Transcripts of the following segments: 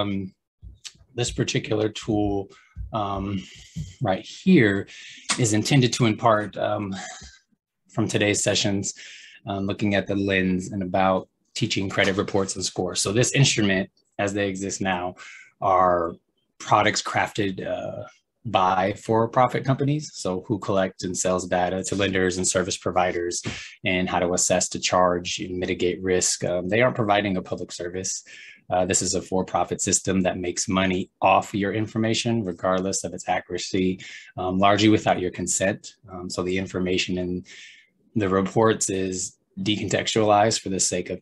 um, this particular tool um, right here is intended to impart um, from today's sessions, um, looking at the lens and about teaching credit reports and scores. So this instrument, as they exist now, are products crafted uh, by for-profit companies. So who collect and sells data to lenders and service providers and how to assess to charge and mitigate risk. Um, they aren't providing a public service uh, this is a for-profit system that makes money off your information regardless of its accuracy um, largely without your consent um, so the information in the reports is decontextualized for the sake of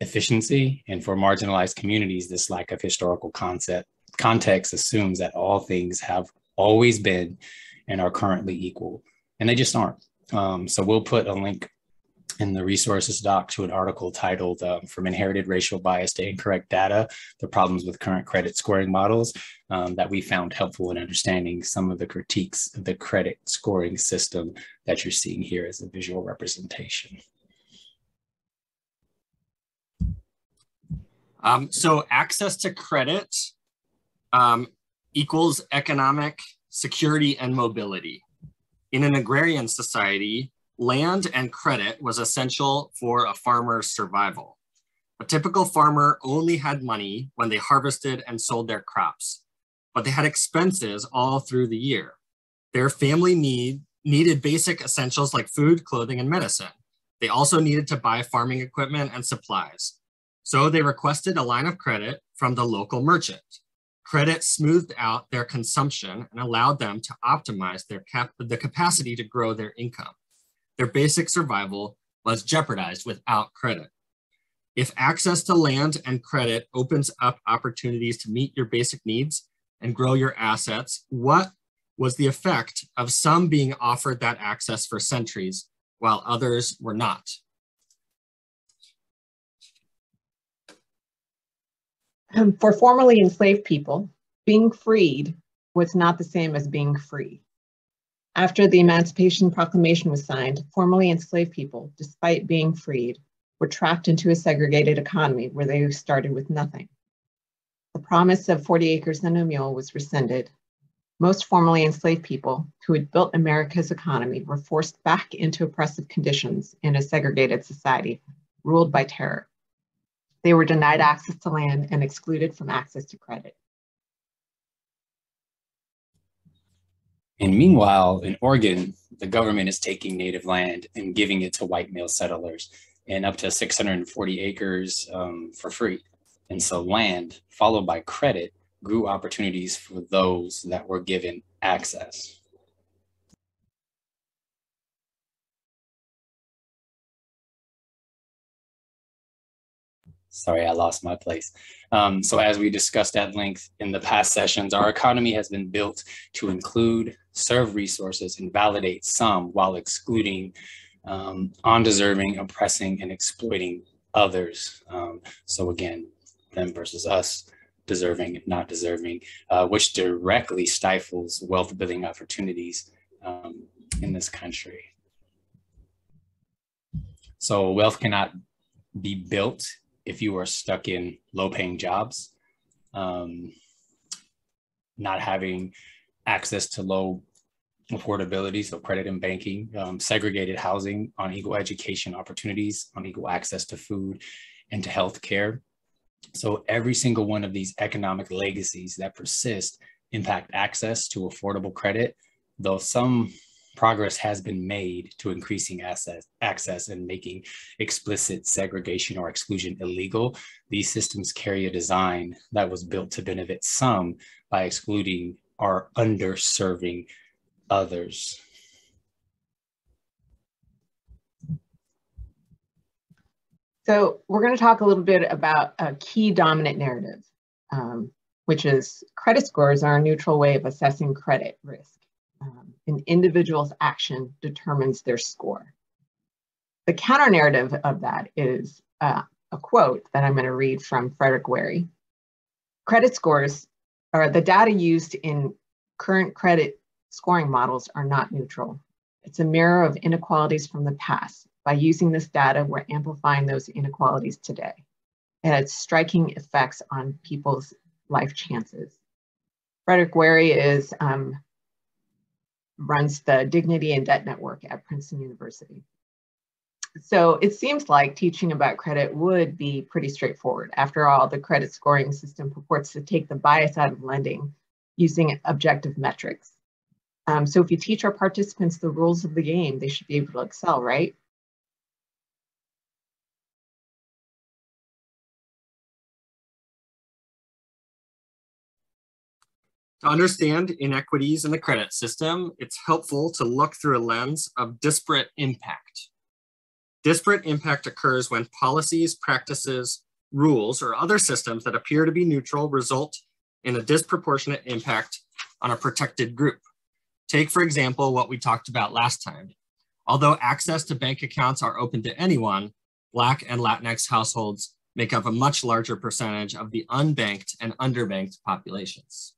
efficiency and for marginalized communities this lack of historical concept context assumes that all things have always been and are currently equal, and they just aren't. Um, so we'll put a link in the resources doc to an article titled um, From Inherited Racial Bias to Incorrect Data, The Problems with Current Credit Scoring Models um, that we found helpful in understanding some of the critiques of the credit scoring system that you're seeing here as a visual representation. Um, so access to credit um, equals economic security and mobility. In an agrarian society, land and credit was essential for a farmer's survival. A typical farmer only had money when they harvested and sold their crops, but they had expenses all through the year. Their family need, needed basic essentials like food, clothing, and medicine. They also needed to buy farming equipment and supplies. So they requested a line of credit from the local merchant. Credit smoothed out their consumption and allowed them to optimize their cap the capacity to grow their income. Their basic survival was jeopardized without credit. If access to land and credit opens up opportunities to meet your basic needs and grow your assets, what was the effect of some being offered that access for centuries while others were not? Um, for formerly enslaved people, being freed was not the same as being free. After the Emancipation Proclamation was signed, formerly enslaved people, despite being freed, were trapped into a segregated economy where they started with nothing. The promise of 40 acres and a mule was rescinded. Most formerly enslaved people who had built America's economy were forced back into oppressive conditions in a segregated society ruled by terror. They were denied access to land and excluded from access to credit. And meanwhile, in Oregon, the government is taking native land and giving it to white male settlers and up to 640 acres um, for free. And so land, followed by credit, grew opportunities for those that were given access. Sorry, I lost my place. Um, so as we discussed at length in the past sessions, our economy has been built to include, serve resources, and validate some while excluding um, undeserving, oppressing, and exploiting others. Um, so again, them versus us, deserving, and not deserving, uh, which directly stifles wealth building opportunities um, in this country. So wealth cannot be built if you are stuck in low paying jobs, um, not having access to low affordability, so credit and banking, um, segregated housing, unequal education opportunities, unequal access to food and to health care. So every single one of these economic legacies that persist impact access to affordable credit, though some progress has been made to increasing access, access and making explicit segregation or exclusion illegal, these systems carry a design that was built to benefit some by excluding or underserving others. So we're going to talk a little bit about a key dominant narrative, um, which is credit scores are a neutral way of assessing credit risk um, an individual's action determines their score. The counter narrative of that is uh, a quote that I'm going to read from Frederick Wherry. Credit scores or the data used in current credit scoring models are not neutral. It's a mirror of inequalities from the past. By using this data, we're amplifying those inequalities today. It has striking effects on people's life chances. Frederick Wherry is um, runs the Dignity and Debt Network at Princeton University. So it seems like teaching about credit would be pretty straightforward. After all, the credit scoring system purports to take the bias out of lending using objective metrics. Um, so if you teach our participants the rules of the game, they should be able to excel, right? To understand inequities in the credit system, it's helpful to look through a lens of disparate impact. Disparate impact occurs when policies, practices, rules, or other systems that appear to be neutral result in a disproportionate impact on a protected group. Take, for example, what we talked about last time. Although access to bank accounts are open to anyone, Black and Latinx households make up a much larger percentage of the unbanked and underbanked populations.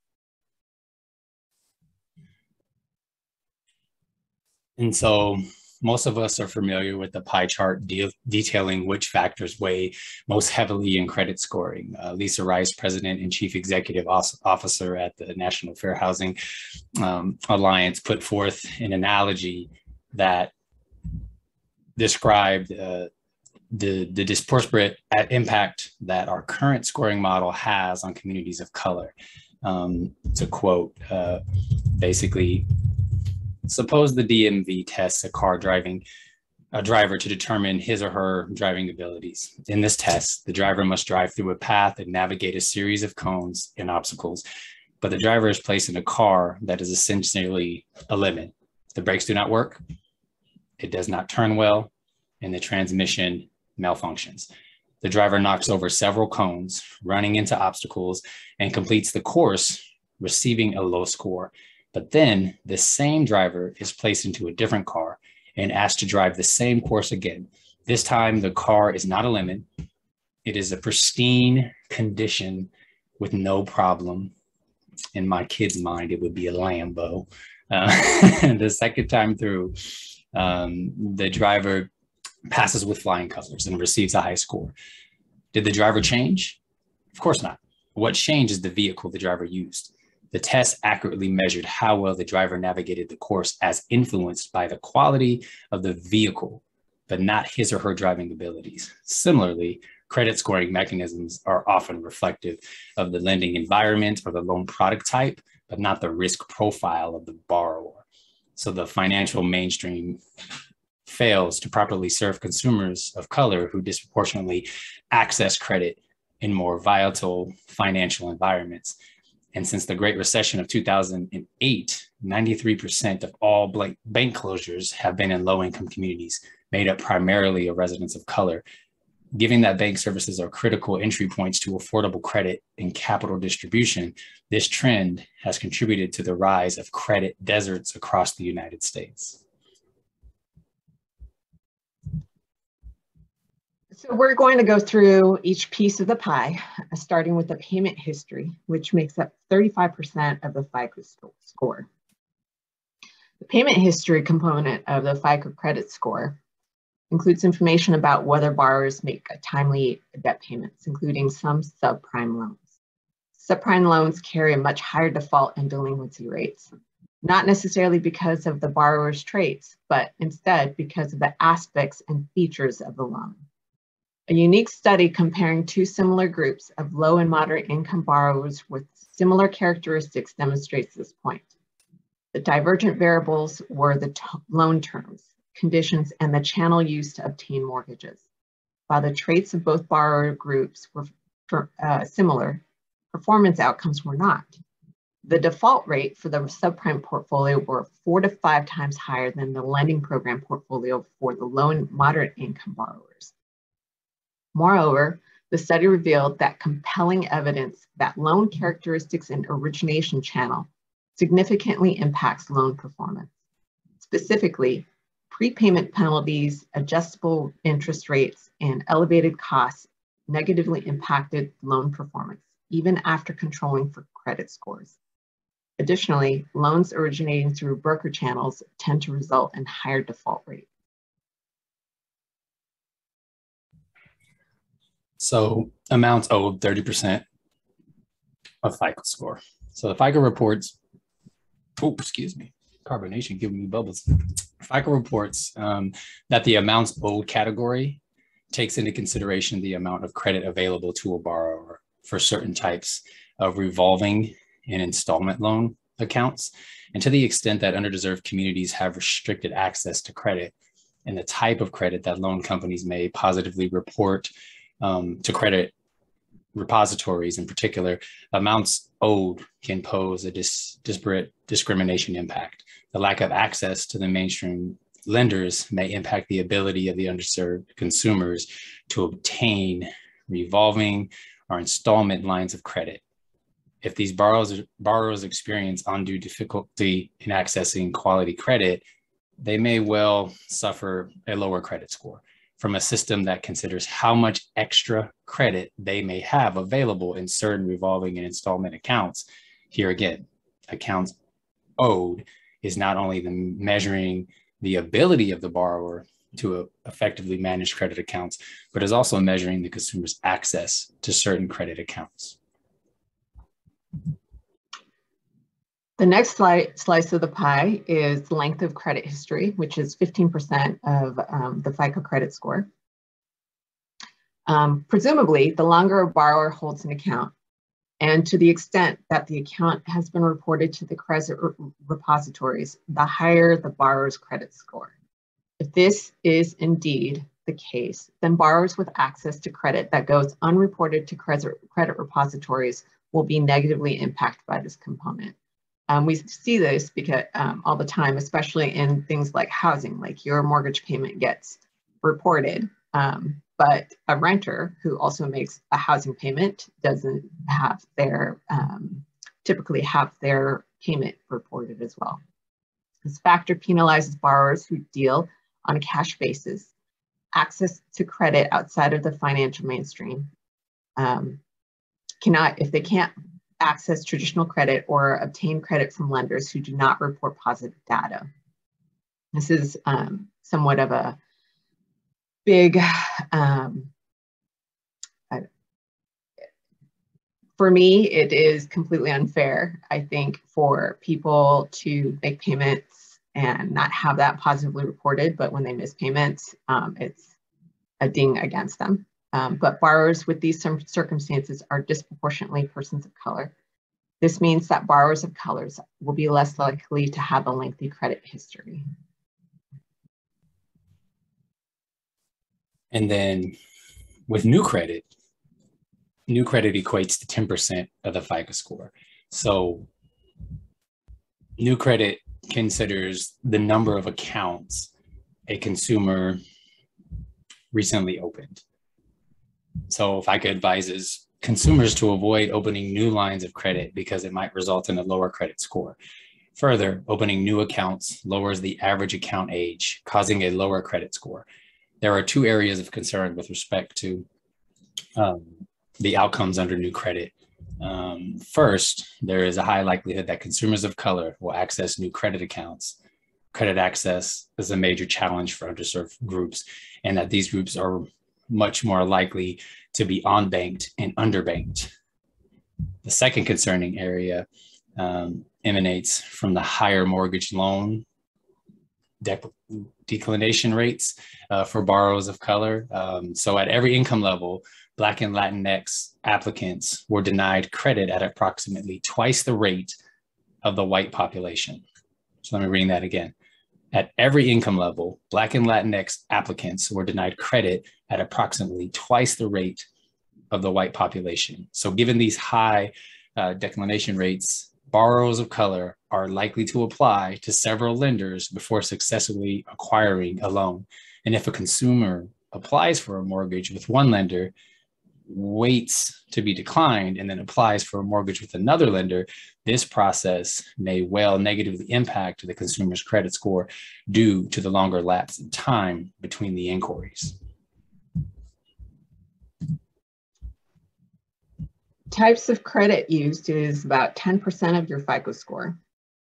And so most of us are familiar with the pie chart de detailing which factors weigh most heavily in credit scoring. Uh, Lisa Rice, President and Chief Executive Officer at the National Fair Housing um, Alliance, put forth an analogy that described uh, the, the disproportionate impact that our current scoring model has on communities of color. Um, to quote, uh, basically, Suppose the DMV tests a car driving a driver to determine his or her driving abilities. In this test, the driver must drive through a path and navigate a series of cones and obstacles, but the driver is placed in a car that is essentially a limit. The brakes do not work, it does not turn well, and the transmission malfunctions. The driver knocks over several cones, running into obstacles, and completes the course, receiving a low score. But then the same driver is placed into a different car and asked to drive the same course again. This time, the car is not a limit. It is a pristine condition with no problem. In my kid's mind, it would be a Lambo. Uh, the second time through, um, the driver passes with flying colors and receives a high score. Did the driver change? Of course not. What changed is the vehicle the driver used. The test accurately measured how well the driver navigated the course as influenced by the quality of the vehicle, but not his or her driving abilities. Similarly, credit scoring mechanisms are often reflective of the lending environment or the loan product type, but not the risk profile of the borrower. So the financial mainstream fails to properly serve consumers of color who disproportionately access credit in more volatile financial environments. And since the Great Recession of 2008, 93% of all bank closures have been in low income communities, made up primarily of residents of color. Given that bank services are critical entry points to affordable credit and capital distribution, this trend has contributed to the rise of credit deserts across the United States. So we're going to go through each piece of the pie, starting with the payment history, which makes up 35% of the FICO score. The payment history component of the FICO credit score includes information about whether borrowers make timely debt payments, including some subprime loans. Subprime loans carry a much higher default and delinquency rates, not necessarily because of the borrower's traits, but instead because of the aspects and features of the loan. A unique study comparing two similar groups of low and moderate income borrowers with similar characteristics demonstrates this point. The divergent variables were the loan terms, conditions, and the channel used to obtain mortgages. While the traits of both borrower groups were uh, similar, performance outcomes were not. The default rate for the subprime portfolio were four to five times higher than the lending program portfolio for the low and moderate income borrowers. Moreover, the study revealed that compelling evidence that loan characteristics and origination channel significantly impacts loan performance. Specifically, prepayment penalties, adjustable interest rates, and elevated costs negatively impacted loan performance, even after controlling for credit scores. Additionally, loans originating through broker channels tend to result in higher default rates. So amounts owed 30%, of FICO score. So the FICO reports, oh, excuse me, carbonation giving me bubbles. FICO reports um, that the amounts owed category takes into consideration the amount of credit available to a borrower for certain types of revolving and installment loan accounts. And to the extent that underdeserved communities have restricted access to credit and the type of credit that loan companies may positively report um, to credit repositories in particular, amounts owed can pose a dis- disparate discrimination impact. The lack of access to the mainstream lenders may impact the ability of the underserved consumers to obtain revolving or installment lines of credit. If these borrowers, borrowers experience undue difficulty in accessing quality credit, they may well suffer a lower credit score from a system that considers how much extra credit they may have available in certain revolving and installment accounts. Here again, accounts owed is not only the measuring the ability of the borrower to uh, effectively manage credit accounts, but is also measuring the consumer's access to certain credit accounts. The next slice, slice of the pie is length of credit history, which is 15% of um, the FICO credit score. Um, presumably, the longer a borrower holds an account, and to the extent that the account has been reported to the credit repositories, the higher the borrower's credit score. If this is indeed the case, then borrowers with access to credit that goes unreported to credit repositories will be negatively impacted by this component. Um, we see this because um, all the time, especially in things like housing, like your mortgage payment gets reported, um, but a renter who also makes a housing payment doesn't have their, um, typically have their payment reported as well. This factor penalizes borrowers who deal on a cash basis, access to credit outside of the financial mainstream, um, cannot, if they can't access traditional credit or obtain credit from lenders who do not report positive data. This is um, somewhat of a big, um, for me, it is completely unfair, I think, for people to make payments and not have that positively reported, but when they miss payments, um, it's a ding against them. Um, but borrowers with these circumstances are disproportionately persons of color. This means that borrowers of colors will be less likely to have a lengthy credit history. And then with new credit, new credit equates to 10% of the FICO score. So new credit considers the number of accounts a consumer recently opened. So FICO advises consumers to avoid opening new lines of credit because it might result in a lower credit score. Further, opening new accounts lowers the average account age, causing a lower credit score. There are two areas of concern with respect to um, the outcomes under new credit. Um, first, there is a high likelihood that consumers of color will access new credit accounts. Credit access is a major challenge for underserved groups, and that these groups are much more likely to be unbanked and underbanked. The second concerning area um, emanates from the higher mortgage loan de- declination rates uh, for borrowers of color. Um, so, at every income level, Black and Latinx applicants were denied credit at approximately twice the rate of the white population. So, let me read that again. At every income level, Black and Latinx applicants were denied credit at approximately twice the rate of the white population. So, given these high uh, declination rates, borrowers of color are likely to apply to several lenders before successfully acquiring a loan. And if a consumer applies for a mortgage with one lender, waits to be declined and then applies for a mortgage with another lender, this process may well negatively impact the consumer's credit score due to the longer lapse in time between the inquiries. Types of credit used is about 10% of your FICO score.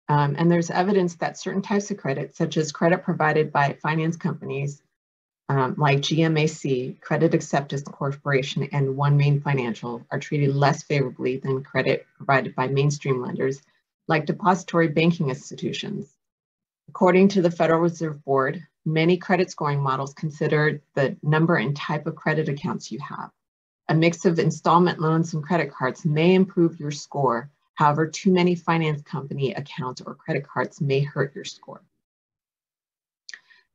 Um, and there's evidence that certain types of credit, such as credit provided by finance companies, um, like GMAC, Credit Acceptance Corporation, and OneMain Financial are treated less favorably than credit provided by mainstream lenders like depository banking institutions. According to the Federal Reserve Board, many credit scoring models consider the number and type of credit accounts you have. A mix of installment loans and credit cards may improve your score. However, too many finance company accounts or credit cards may hurt your score.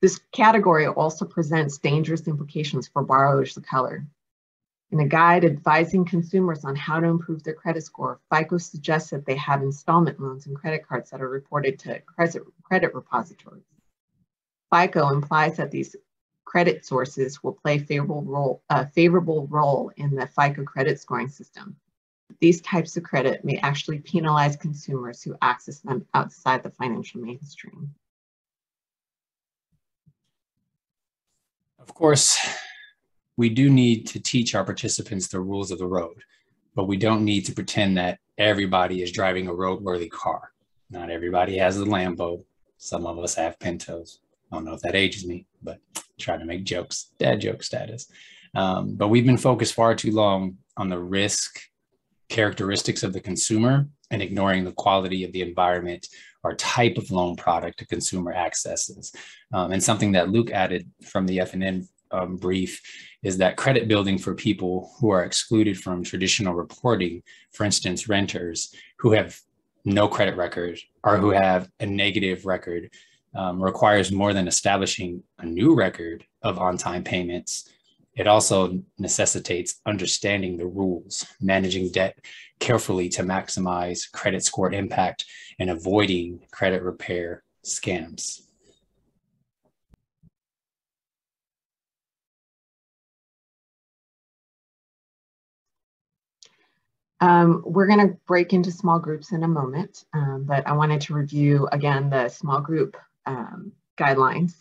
This category also presents dangerous implications for borrowers of color. In a guide advising consumers on how to improve their credit score, FICO suggests that they have installment loans and credit cards that are reported to credit repositories. FICO implies that these credit sources will play favorable role, a favorable role in the FICO credit scoring system. These types of credit may actually penalize consumers who access them outside the financial mainstream. Of course, we do need to teach our participants the rules of the road, but we don't need to pretend that everybody is driving a roadworthy car. Not everybody has a Lambo. Some of us have Pintos. I don't know if that ages me, but trying to make jokes, dad joke status. Um, but we've been focused far too long on the risk characteristics of the consumer and ignoring the quality of the environment or type of loan product a consumer accesses. Um, and something that Luke added from the FNN um, brief is that credit building for people who are excluded from traditional reporting, for instance, renters who have no credit record or who have a negative record, um, requires more than establishing a new record of on time payments it also necessitates understanding the rules, managing debt carefully to maximize credit score impact, and avoiding credit repair scams. Um, we're going to break into small groups in a moment, um, but I wanted to review again the small group um, guidelines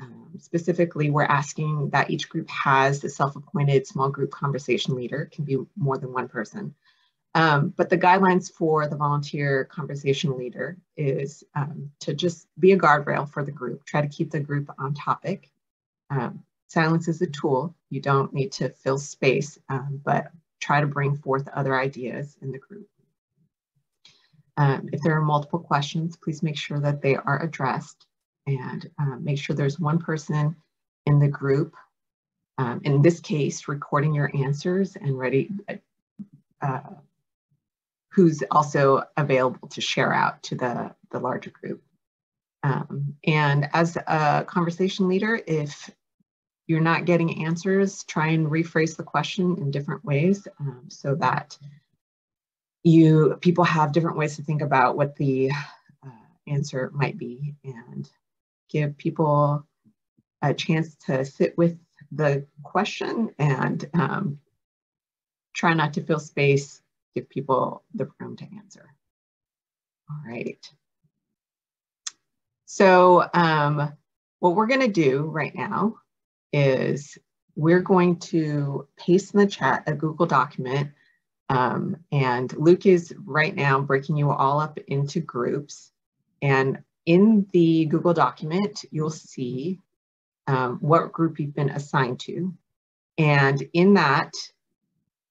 um, specifically, we're asking that each group has a self-appointed small group conversation leader, can be more than one person. Um, but the guidelines for the volunteer conversation leader is um, to just be a guardrail for the group, try to keep the group on topic. Um, silence is a tool, you don't need to fill space, um, but try to bring forth other ideas in the group. Um, if there are multiple questions, please make sure that they are addressed and um, make sure there's one person in the group, in this case, recording your answers and ready, uh, who's also available to share out to the, the larger group. Um, and as a conversation leader, if you're not getting answers, try and rephrase the question in different ways um, so that you people have different ways to think about what the uh, answer might be and give people a chance to sit with the question and um, try not to fill space, give people the room to answer. All right. So um, what we're gonna do right now is we're going to paste in the chat a Google document um, and Luke is right now breaking you all up into groups. And in the Google document, you'll see um, what group you've been assigned to. And in that,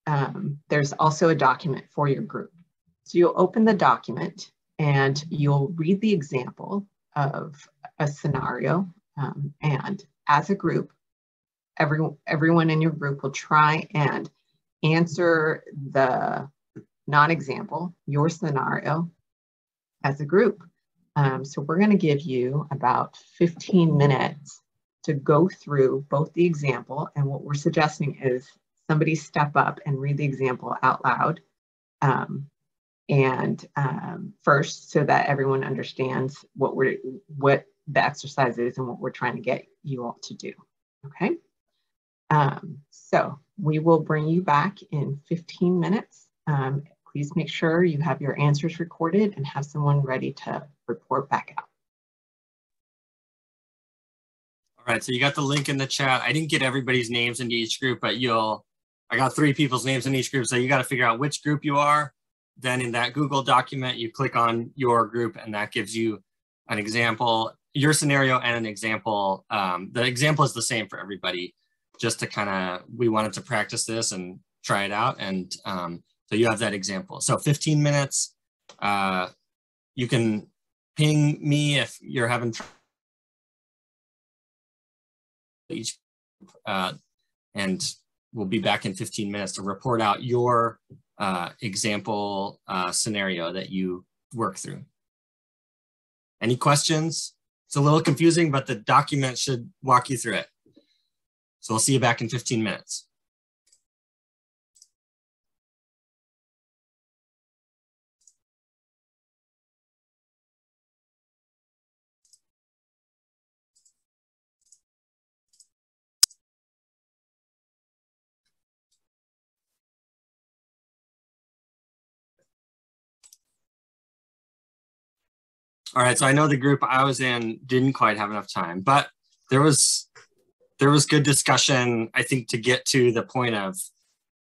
um, there's also a document for your group. So you'll open the document and you'll read the example of a scenario. Um, and as a group, every, everyone in your group will try and answer the non-example, your scenario, as a group. Um, so we're going to give you about 15 minutes to go through both the example and what we're suggesting is somebody step up and read the example out loud. Um, and um, first, so that everyone understands what we're what the exercise is and what we're trying to get you all to do. Okay. Um, so we will bring you back in 15 minutes. Um, please make sure you have your answers recorded and have someone ready to report back out. All right, so you got the link in the chat. I didn't get everybody's names into each group, but you'll, I got three people's names in each group. So you got to figure out which group you are. Then in that Google document, you click on your group and that gives you an example. your scenario and an example. Um, the example is the same for everybody, just to kind of, we wanted to practice this and try it out. And um, so you have that example. So 15 minutes, uh, you can ping me if you're having each, uh, and we'll be back in 15 minutes to report out your uh, example uh, scenario that you work through. Any questions? It's a little confusing, but the document should walk you through it. So I'll see you back in 15 minutes. All right, so I know the group I was in didn't quite have enough time, but there was there was good discussion, I think, to get to the point of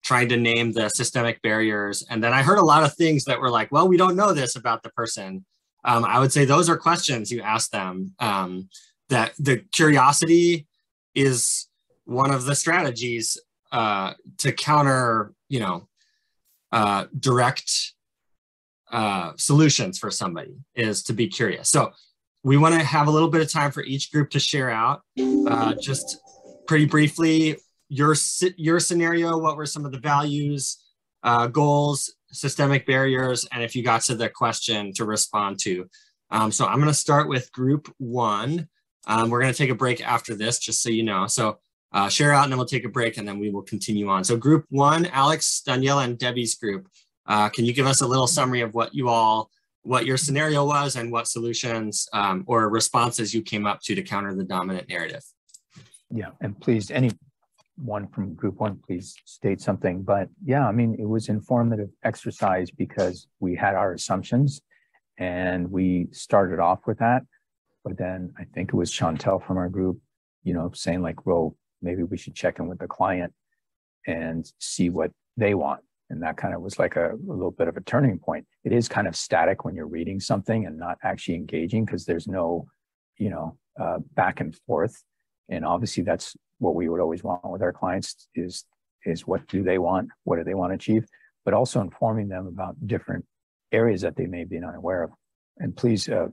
trying to name the systemic barriers. And then I heard a lot of things that were like, well, we don't know this about the person. Um, I would say those are questions you ask them. Um, that the curiosity is one of the strategies uh, to counter, you know, uh, direct uh, solutions for somebody is to be curious. So we want to have a little bit of time for each group to share out uh, just pretty briefly your your scenario. What were some of the values, uh, goals, systemic barriers, and if you got to the question to respond to. Um, so I'm going to start with group one. Um, we're going to take a break after this, just so you know. So uh, share out and then we'll take a break and then we will continue on. So group one, Alex, Daniela, and Debbie's group. Uh, can you give us a little summary of what you all, what your scenario was and what solutions um, or responses you came up to to counter the dominant narrative? Yeah, and please, any one from group one, please state something. But yeah, I mean, it was informative exercise because we had our assumptions and we started off with that. But then I think it was Chantel from our group, you know, saying like, well, maybe we should check in with the client and see what they want and that kind of was like a, a, little bit of a turning point. It is kind of static when you're reading something and not actually engaging because there's no you know uh, back and forth. And obviously that's what we would always want with our clients is is what do they want? What do they want to achieve? But also informing them about different areas that they may be unaware of. And please uh,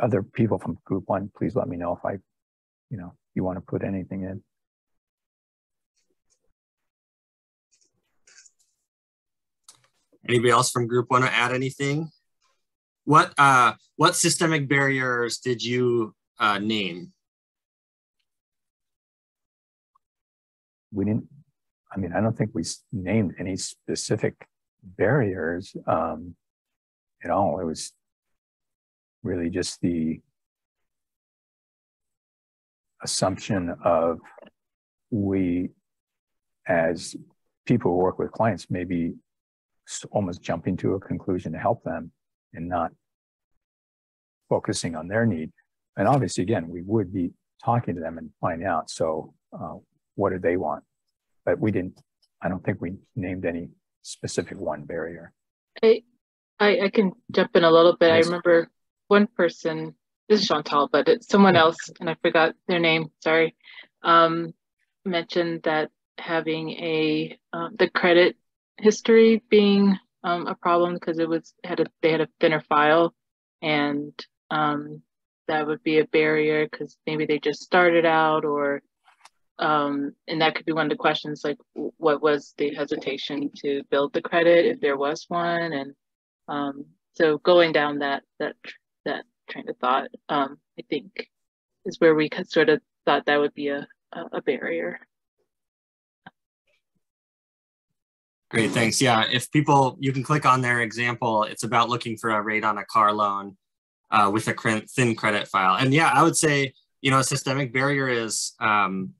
other people from group one please let me know if i you know you want to put anything in Anybody else from group want to add anything? What uh, what systemic barriers did you uh, name? We didn't. I mean, I don't think we named any specific barriers um, at all. It was really just the assumption of we, as people who work with clients, maybe almost jumping to a conclusion to help them and not focusing on their need. And obviously, again, we would be talking to them and finding out. So, uh, what do they want? But we didn't. I don't think we named any specific one barrier. I, I, I can jump in a little bit. Yes. I remember one person. This is Chantal, but it's someone else, and I forgot their name. Sorry. Um, mentioned that having a um, the credit history being um, a problem because it was had a they had a thinner file, and um, that would be a barrier because maybe they just started out or um, and that could be one of the questions like what was the hesitation to build the credit if there was one? And um, so going down that that that train of thought um, i think is where we could sort of thought that would be a, a barrier Great, thanks. Yeah, if people, you can click on their example. It's about looking for a rate on a car loan uh, with a thin credit file. And yeah, I would say, you know, a systemic barrier is um,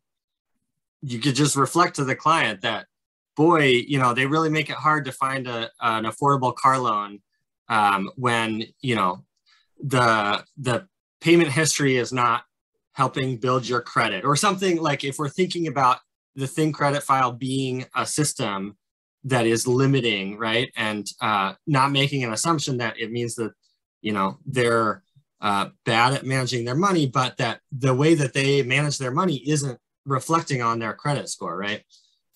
you could just reflect to the client that, boy, you know, they really make it hard to find a, an affordable car loan um, when, you know, the, the payment history is not helping build your credit or something like if we're thinking about the thin credit file being a system that is limiting, right? And uh, not making an assumption that it means that, you know, they're uh, bad at managing their money, but that the way that they manage their money isn't reflecting on their credit score, right?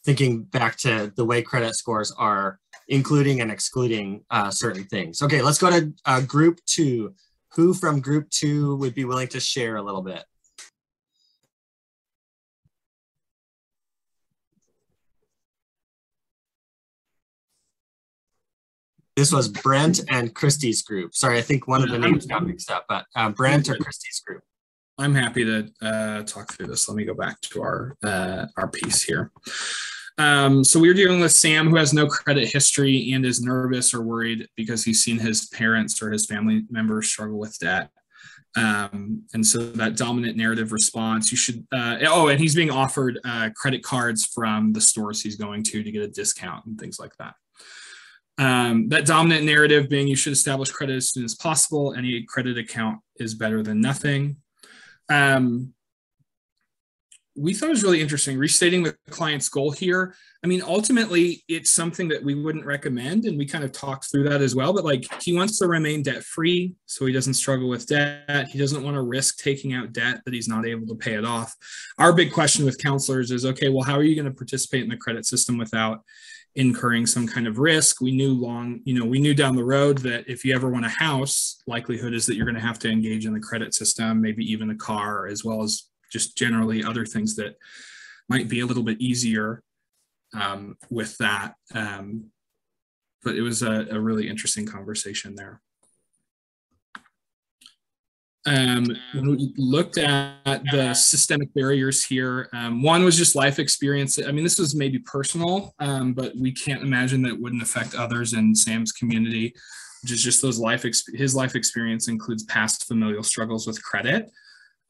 Thinking back to the way credit scores are including and excluding uh, certain things. Okay, let's go to uh, group two. Who from group two would be willing to share a little bit? This was Brent and Christie's group. Sorry, I think one of the names got mixed up, but uh, Brent or Christie's group. I'm happy to uh, talk through this. Let me go back to our uh, our piece here. Um, so we're dealing with Sam, who has no credit history and is nervous or worried because he's seen his parents or his family members struggle with debt. Um, and so that dominant narrative response, you should, uh, oh, and he's being offered uh, credit cards from the stores he's going to to get a discount and things like that. Um, that dominant narrative being you should establish credit as soon as possible. Any credit account is better than nothing. Um, we thought it was really interesting restating the client's goal here i mean ultimately it's something that we wouldn't recommend and we kind of talked through that as well but like he wants to remain debt free so he doesn't struggle with debt he doesn't want to risk taking out debt that he's not able to pay it off our big question with counselors is okay well how are you going to participate in the credit system without incurring some kind of risk we knew long you know we knew down the road that if you ever want a house likelihood is that you're going to have to engage in the credit system maybe even a car as well as just generally other things that might be a little bit easier um, with that. Um, but it was a, a, really interesting conversation there. Um, when we looked at the systemic barriers here, um, one was just life experience. I mean, this was maybe personal, um, but we can't imagine that it wouldn't affect others in Sam's community, which is just those life, his life experience includes past familial struggles with credit.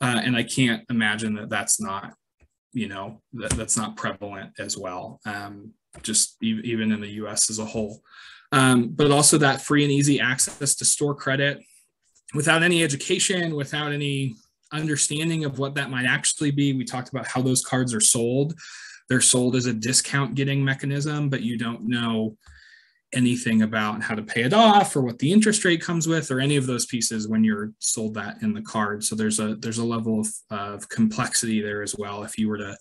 Uh, and I can't imagine that that's not, you know, that, that's not prevalent as well, um, just e even in the US as a whole. Um, but also that free and easy access to store credit without any education, without any understanding of what that might actually be. We talked about how those cards are sold. They're sold as a discount getting mechanism, but you don't know anything about how to pay it off or what the interest rate comes with or any of those pieces when you're sold that in the card so there's a there's a level of, of complexity there as well if you were to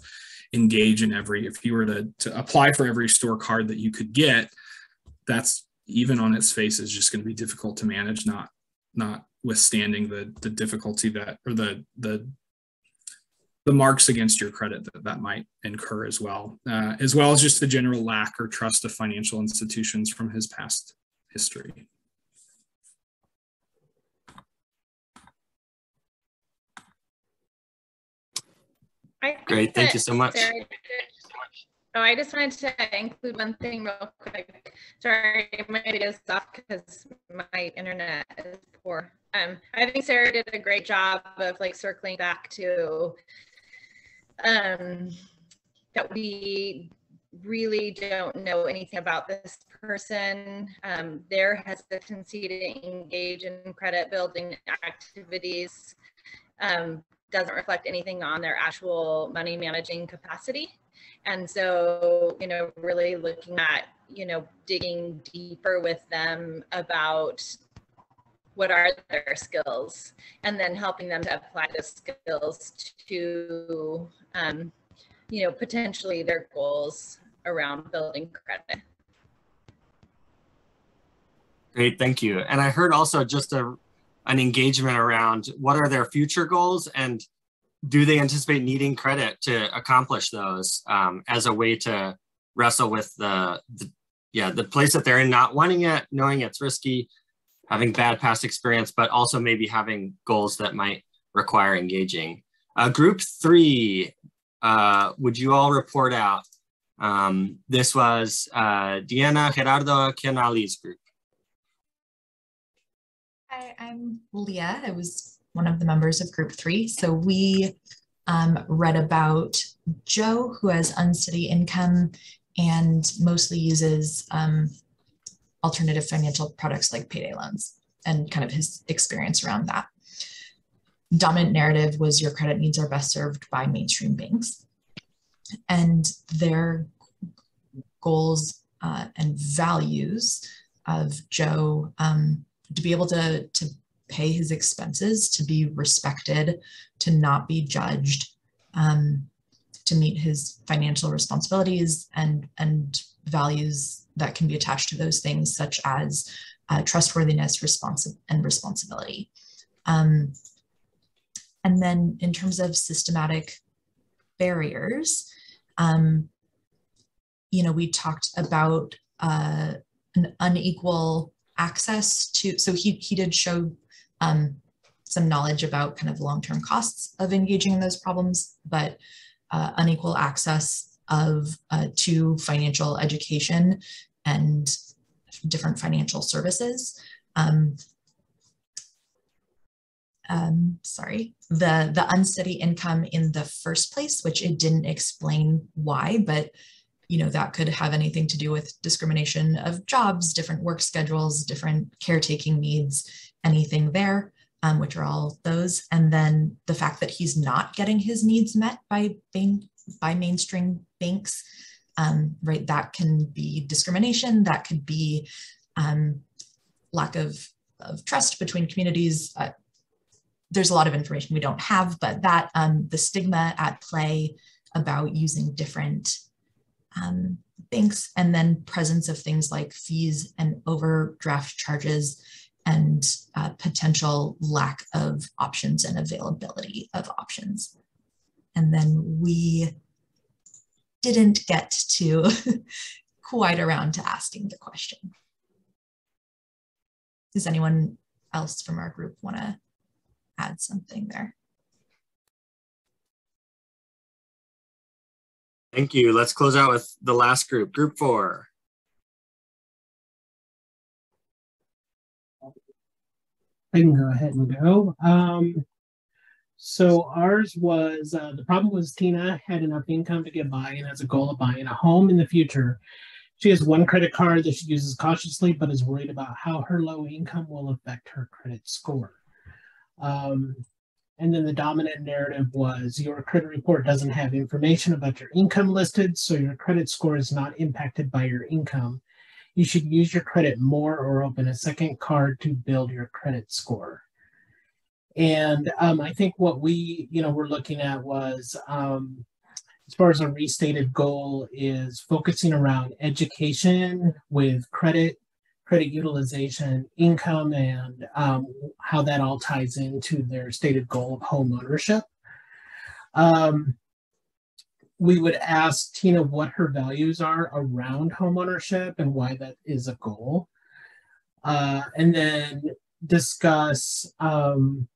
engage in every if you were to, to apply for every store card that you could get that's even on its face is just going to be difficult to manage not not withstanding the the difficulty that or the the the marks against your credit that that might incur as well, uh, as well as just the general lack or trust of financial institutions from his past history. Great, thank you so much. Sarah, oh, I just wanted to include one thing real quick. Sorry, my video is off because my internet is poor. Um, I think Sarah did a great job of like circling back to um, that we really don't know anything about this person. Um, their hesitancy to engage in credit building activities um, doesn't reflect anything on their actual money managing capacity. And so, you know, really looking at, you know, digging deeper with them about what are their skills and then helping them to apply the skills to um, you know potentially their goals around building credit. Great thank you. And i heard also just a an engagement around what are their future goals and do they anticipate needing credit to accomplish those um, as a way to wrestle with the, the yeah the place that they're in not wanting it knowing it's risky having bad past experience, but also maybe having goals that might require engaging. Uh, group three, uh, would you all report out? Um, this was uh, Diana Gerardo Canali's group. Hi, I'm Leah. I was one of the members of group three. So we um, read about Joe, who has unsteady income and mostly uses um, alternative financial products like payday loans and kind of his experience around that. Dominant narrative was your credit needs are best served by mainstream banks. And their goals uh, and values of Joe um, to be able to, to pay his expenses, to be respected, to not be judged, um, to meet his financial responsibilities and, and values that can be attached to those things, such as uh, trustworthiness, responsive, and responsibility. Um, and then in terms of systematic barriers, um, you know, we talked about uh, an unequal access to, so he, he did show um, some knowledge about kind of long-term costs of engaging in those problems, but uh, unequal access of uh, to financial education and different financial services. Um, um, sorry, the, the unsteady income in the first place, which it didn't explain why, but you know, that could have anything to do with discrimination of jobs, different work schedules, different caretaking needs, anything there, um, which are all those. And then the fact that he's not getting his needs met by, by mainstream banks, um, right? That can be discrimination, that could be um, lack of, of trust between communities. Uh, there's a lot of information we don't have, but that um, the stigma at play about using different um, banks and then presence of things like fees and overdraft charges and uh, potential lack of options and availability of options. And then we didn't get to quite around to asking the question. Does anyone else from our group want to add something there? Thank you. Let's close out with the last group, group four. I can go ahead and go. Um, so ours was uh, the problem was Tina had enough income to get by and has a goal of buying a home in the future. She has one credit card that she uses cautiously, but is worried about how her low income will affect her credit score. Um, and then the dominant narrative was your credit report doesn't have information about your income listed, so your credit score is not impacted by your income. You should use your credit more or open a second card to build your credit score. And um, I think what we, you know, we're looking at was, um, as far as a restated goal, is focusing around education with credit credit utilization, income, and um, how that all ties into their stated goal of home ownership. Um, we would ask Tina what her values are around homeownership and why that is a goal. Uh, and then discuss um,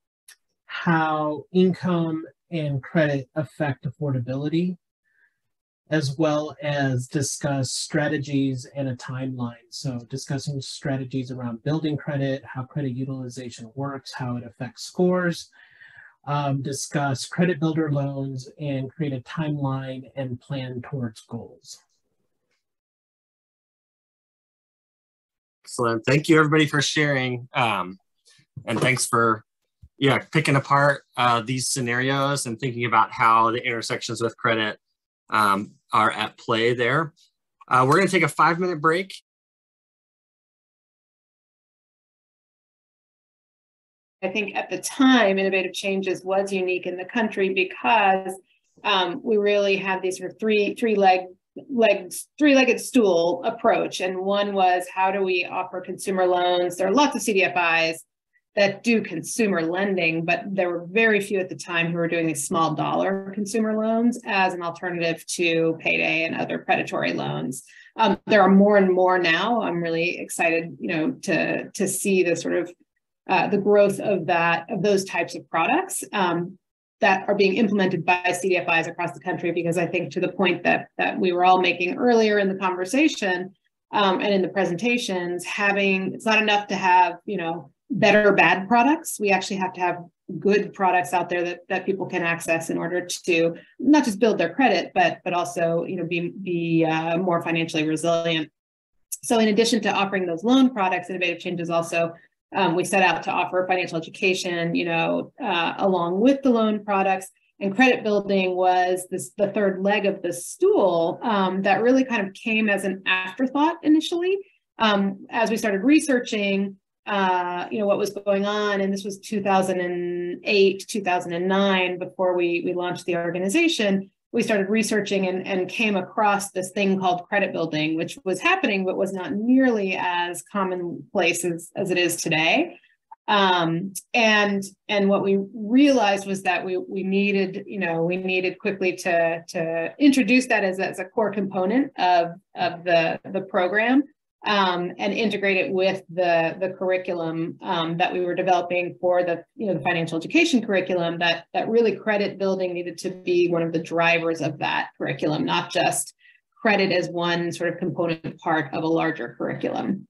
how income and credit affect affordability as well as discuss strategies and a timeline. So discussing strategies around building credit, how credit utilization works, how it affects scores, um, discuss credit builder loans and create a timeline and plan towards goals. Excellent. Thank you everybody for sharing. Um, and thanks for yeah, picking apart uh, these scenarios and thinking about how the intersections with credit um, are at play there. Uh, we're going to take a five minute break. I think at the time, innovative changes was unique in the country because um, we really had these sort of three three leg legs three-legged stool approach, and one was how do we offer consumer loans? There are lots of CDFIs that do consumer lending, but there were very few at the time who were doing these small dollar consumer loans as an alternative to payday and other predatory loans. Um, there are more and more now. I'm really excited, you know, to to see the sort of uh, the growth of that of those types of products um, that are being implemented by CDFIs across the country. Because I think to the point that that we were all making earlier in the conversation um, and in the presentations, having it's not enough to have you know better bad products. We actually have to have good products out there that, that people can access in order to not just build their credit, but but also you know be be uh, more financially resilient. So in addition to offering those loan products, Innovative Changes also um, we set out to offer financial education, you know, uh, along with the loan products. And credit building was this the third leg of the stool um, that really kind of came as an afterthought initially. Um, as we started researching, uh, you know, what was going on. And this was 2008, 2009, before we, we launched the organization, we started researching and, and came across this thing called credit building, which was happening, but was not nearly as commonplace as, as it is today. Um, and and what we realized was that we we needed you know we needed quickly to to introduce that as, as a core component of of the the program um, and integrate it with the the curriculum um, that we were developing for the you know the financial education curriculum that that really credit building needed to be one of the drivers of that curriculum not just credit as one sort of component part of a larger curriculum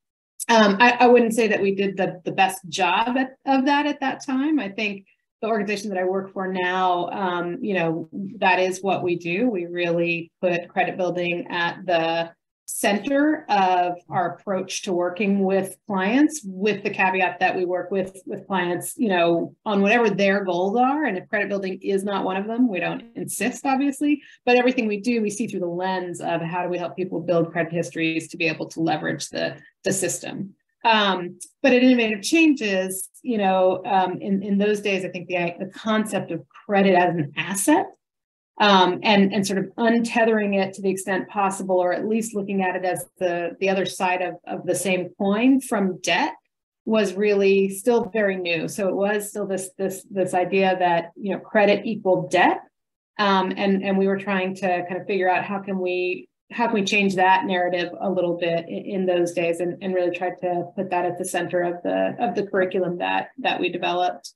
um, I, I, wouldn't say that we did the, the best job at, of that at that time. I think the organization that I work for now, um, you know, that is what we do. We really put credit building at the center of our approach to working with clients with the caveat that we work with with clients you know on whatever their goals are. And if credit building is not one of them we don't insist obviously. But everything we do we see through the lens of how do we help people build credit histories to be able to leverage the the system. Um, but at innovative changes you know um, in, in those days i think the, the concept of credit as an asset um, and and sort of untethering it to the extent possible, or at least looking at it as the the other side of of the same coin from debt was really still very new. So it was still this this this idea that you know credit equal debt, um, and and we were trying to kind of figure out how can we how can we change that narrative a little bit in, in those days, and, and really try to put that at the center of the of the curriculum that that we developed.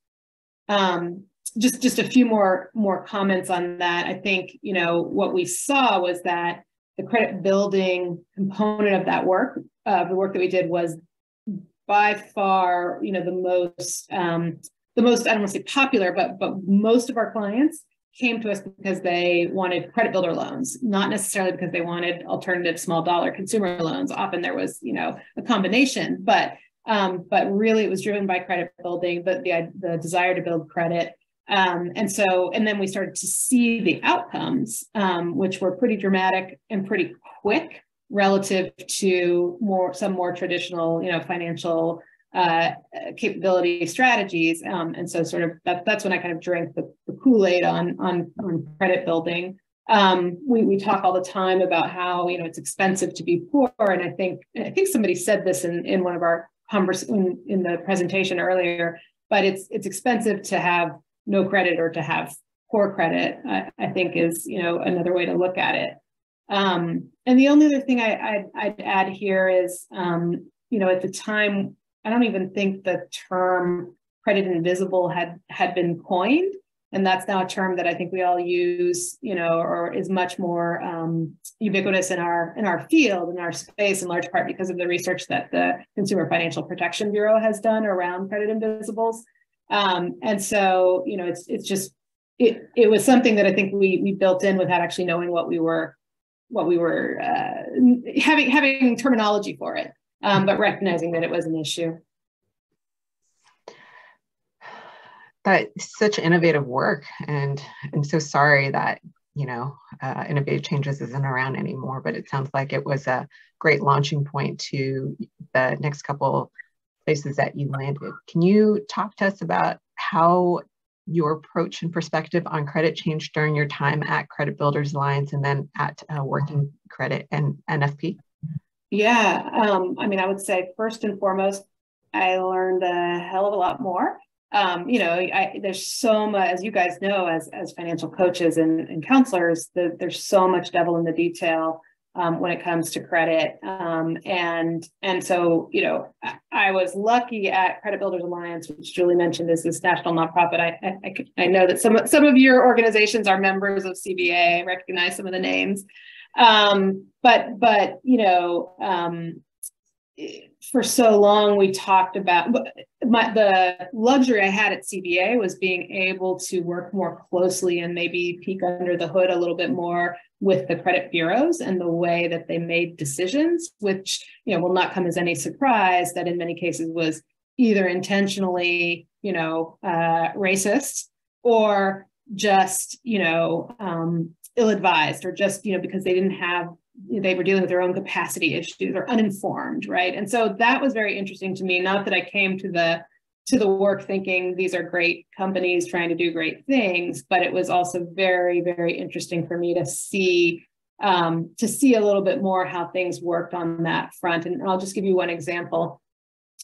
Um, just just a few more more comments on that. I think you know what we saw was that the credit building component of that work, uh, the work that we did, was by far you know the most um, the most I don't want to say popular, but but most of our clients came to us because they wanted credit builder loans, not necessarily because they wanted alternative small dollar consumer loans. Often there was you know a combination, but um, but really it was driven by credit building, but the the desire to build credit um, and so, and then we started to see the outcomes, um, which were pretty dramatic and pretty quick relative to more some more traditional, you know, financial uh, capability strategies. Um, and so, sort of that, that's when I kind of drank the, the Kool Aid on on on credit building. Um, we we talk all the time about how you know it's expensive to be poor, and I think I think somebody said this in in one of our convers in, in the presentation earlier. But it's it's expensive to have no credit or to have poor credit, I, I think is, you know, another way to look at it. Um, and the only other thing I, would add here is, um, you know, at the time, I don't even think the term credit invisible had had been coined, and that's now a term that I think we all use, you know, or is much more um, ubiquitous in our in our field, in our space, in large part because of the research that the Consumer Financial Protection Bureau has done around credit invisibles. Um, and so, you know, it's it's just it it was something that I think we we built in without actually knowing what we were what we were uh, having having terminology for it, um, but recognizing that it was an issue. That such innovative work, and I'm so sorry that you know uh, innovative changes isn't around anymore. But it sounds like it was a great launching point to the next couple places that you landed. Can you talk to us about how your approach and perspective on credit changed during your time at Credit Builders Alliance and then at uh, Working Credit and NFP? Yeah, um, I mean, I would say first and foremost, I learned a hell of a lot more. Um, you know, I, there's so much, as you guys know, as as financial coaches and, and counselors, the, there's so much devil in the detail um, when it comes to credit. Um, and and so, you know, I, I, was lucky at Credit Builders Alliance, which Julie mentioned is this national nonprofit. I, I, I know that some, some of your organizations are members of CBA. I recognize some of the names. Um, but, but, you know, um, for so long we talked about my, the luxury I had at CBA was being able to work more closely and maybe peek under the hood a little bit more with the credit bureaus and the way that they made decisions, which you know will not come as any surprise that in many cases was either intentionally you know uh, racist or just you know um, ill-advised or just you know because they didn't have they were dealing with their own capacity issues or uninformed, right? And so that was very interesting to me. Not that I came to the to the work thinking these are great companies trying to do great things, but it was also very, very interesting for me to see um, to see a little bit more how things worked on that front. And I'll just give you one example.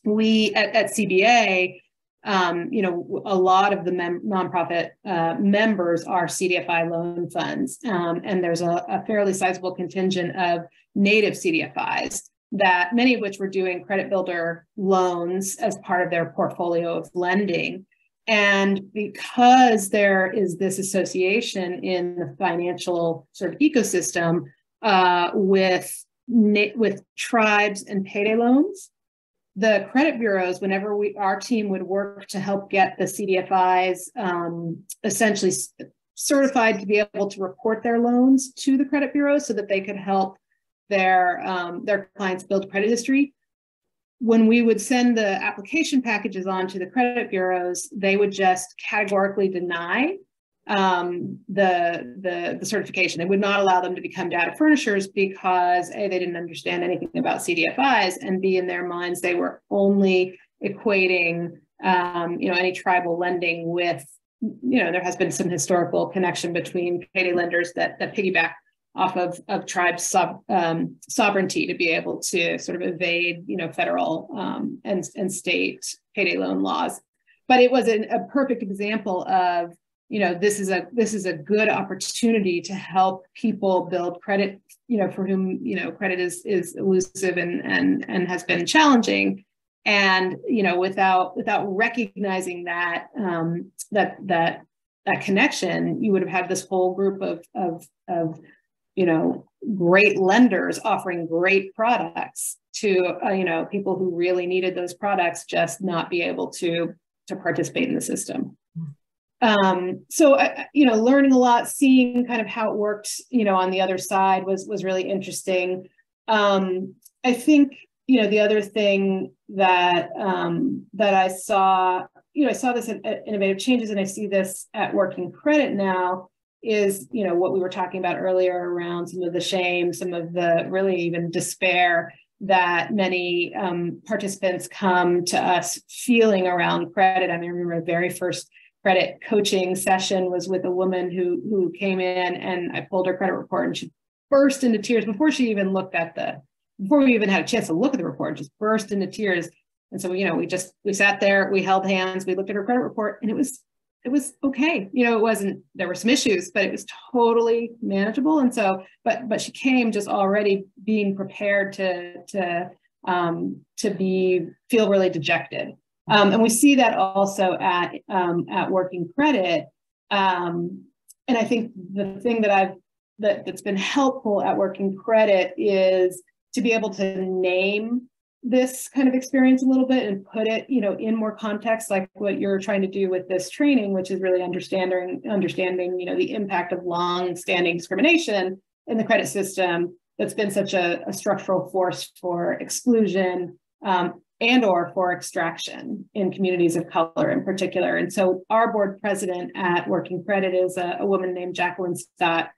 We at, at CBA, um, you know, a lot of the mem- nonprofit uh, members are CDFI loan funds, um, and there's a, a, fairly sizable contingent of native CDFIs that many of which were doing credit builder loans as part of their portfolio of lending. And because there is this association in the financial sort of ecosystem uh, with with tribes and payday loans, the credit bureaus, whenever we our team would work to help get the CDFIs um, essentially certified to be able to report their loans to the credit bureau so that they could help their um, their clients build credit history. When we would send the application packages on to the credit bureaus, they would just categorically deny um, the, the, the certification. They would not allow them to become data furnishers because A, they didn't understand anything about CDFIs, and B, in their minds, they were only equating um, you know, any tribal lending with, you know, there has been some historical connection between payday lenders that, that piggyback off of, of tribe sub, um, sovereignty to be able to sort of evade, you know, federal um, and, and state payday loan laws. But it was an, a perfect example of you know this is a this is a good opportunity to help people build credit you know for whom you know credit is is elusive and and and has been challenging. And you know without without recognizing that um, that that that connection you would have had this whole group of of of you know great lenders offering great products to uh, you know people who really needed those products just not be able to to participate in the system um, so I, you know learning a lot seeing kind of how it worked you know on the other side was was really interesting um, i think you know the other thing that um, that i saw you know i saw this in, in innovative changes and i see this at working credit now is you know what we were talking about earlier around some of the shame some of the really even despair that many um, participants come to us feeling around credit. I mean, I remember the very first credit coaching session was with a woman who who came in and I pulled her credit report and she burst into tears before she even looked at the before we even had a chance to look at the report, just burst into tears. And so, you know, we just we sat there, we held hands, we looked at her credit report, and it was it was okay. You know, it wasn't there were some issues, but it was totally manageable. And so, but but she came just already being prepared to to um, to be feel really dejected. Um, and we see that also at, um, at working credit. Um, and I think the thing that I've that, that's been helpful at working credit is to be able to name this kind of experience a little bit and put it, you know, in more context, like what you're trying to do with this training, which is really understanding, understanding, you know, the impact of long-standing discrimination in the credit system that's been such a, a structural force for exclusion um, and or for extraction in communities of color in particular. And so our board president at Working Credit is a, a woman named Jacqueline Scott,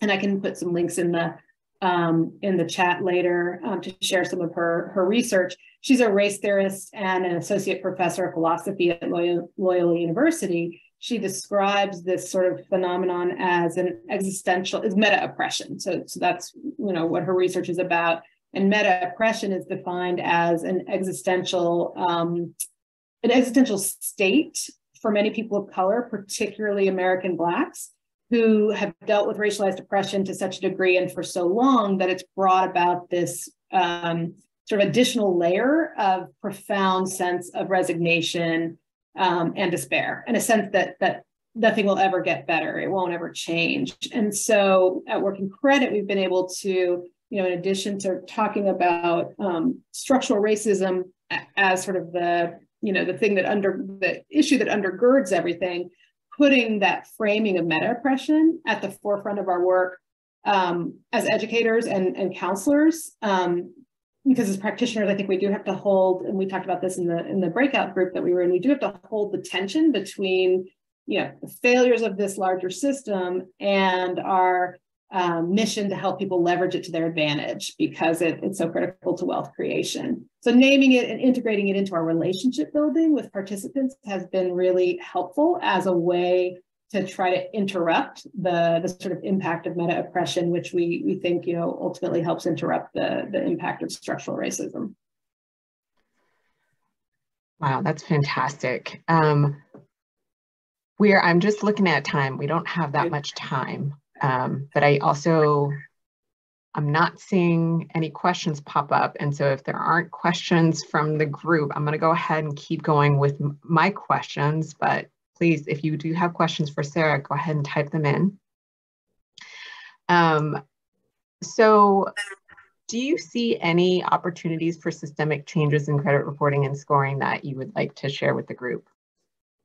and I can put some links in the um, in the chat later um, to share some of her her research. She's a race theorist and an associate professor of philosophy at Loyola, Loyola University. She describes this sort of phenomenon as an existential, is meta oppression. So, so that's you know what her research is about and meta oppression is defined as an existential um, an existential state for many people of color, particularly American Blacks, who have dealt with racialized oppression to such a degree and for so long that it's brought about this um, sort of additional layer of profound sense of resignation um, and despair, and a sense that that nothing will ever get better, it won't ever change. And so, at Working Credit, we've been able to you know, in addition to talking about um, structural racism as sort of the, you know, the thing that under the issue that undergirds everything, putting that framing of meta oppression at the forefront of our work um, as educators and, and counselors. Um, because as practitioners, I think we do have to hold, and we talked about this in the in the breakout group that we were in, we do have to hold the tension between, you know, the failures of this larger system and our um, mission to help people leverage it to their advantage because it, it's so critical to wealth creation. So naming it and integrating it into our relationship building with participants has been really helpful as a way to try to interrupt the, the sort of impact of meta oppression, which we, we think, you know, ultimately helps interrupt the, the impact of structural racism. Wow, that's fantastic. Um, we're, I'm just looking at time. We don't have that much time, um, but I also, I'm not seeing any questions pop up. And so if there aren't questions from the group, I'm gonna go ahead and keep going with my questions, but please, if you do have questions for Sarah, go ahead and type them in. Um, so do you see any opportunities for systemic changes in credit reporting and scoring that you would like to share with the group?